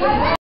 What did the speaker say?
Woo!